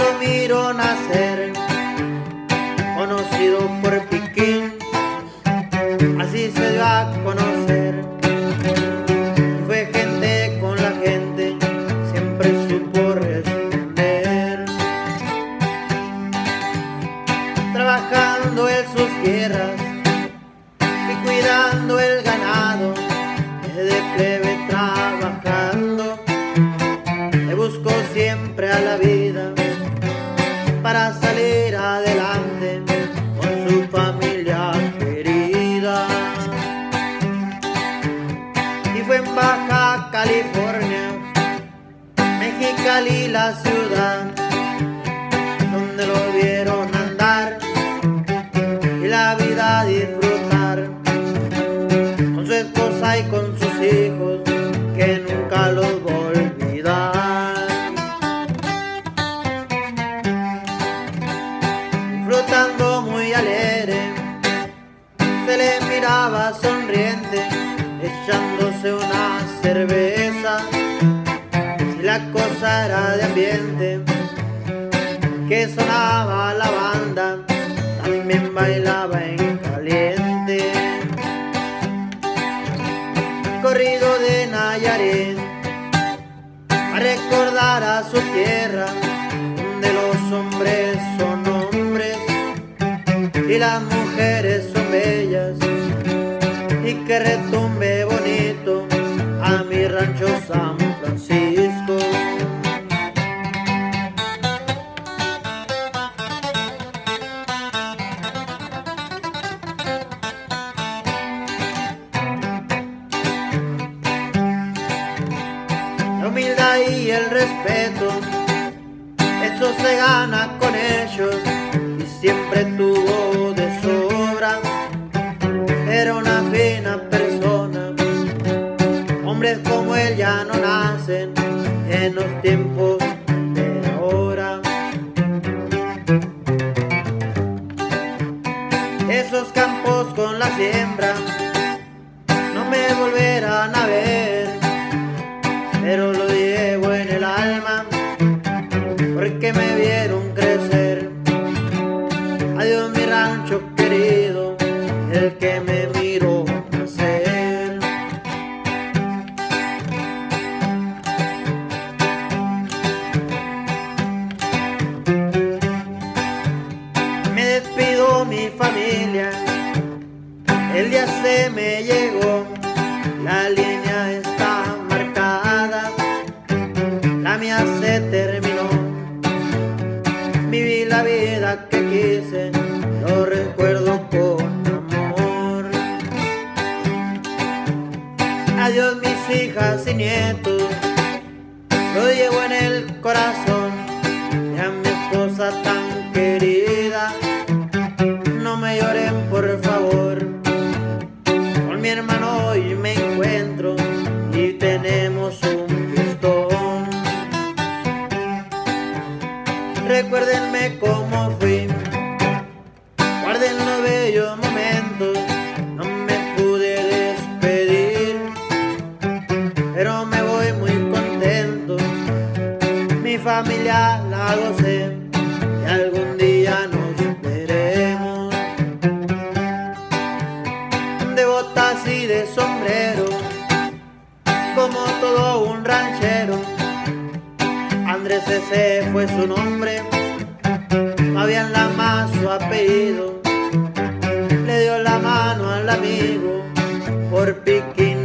lo miro nacer, conocido por Piquín, así se dio a conocer. Fue gente con la gente, siempre supo responder. Trabajando en sus tierras y cuidando el ganado, de plebe trabajando, le buscó siempre a la vida para salir adelante con su familia querida. Y fue en Baja California, Mexicali la ciudad, miraba sonriente, echándose una cerveza. Si la cosa era de ambiente, que sonaba la banda, también bailaba en caliente. Corrido de Nayarit, a recordar a su tierra, donde los hombres son hombres y las mujeres son y que retumbe bonito a mi rancho San Francisco. La humildad y el respeto, eso se gana con ellos y siempre tuvo ya no nacen en los tiempos de ahora. Esos campos con la siembra no me volverán a ver pero lo el día se me llegó, la línea está marcada, la mía se terminó. Viví la vida que quise, lo recuerdo con amor. Adiós mis hijas y nietos, lo llevo en el corazón, Recuérdenme cómo fui, guarden los bellos momentos, no me pude despedir, pero me voy muy contento. Mi familia la gocé y algún día nos veremos de botas y de sombrero, como todo un ranchero. Ese fue su nombre, Fabián la más su apellido. Le dio la mano al amigo por piquín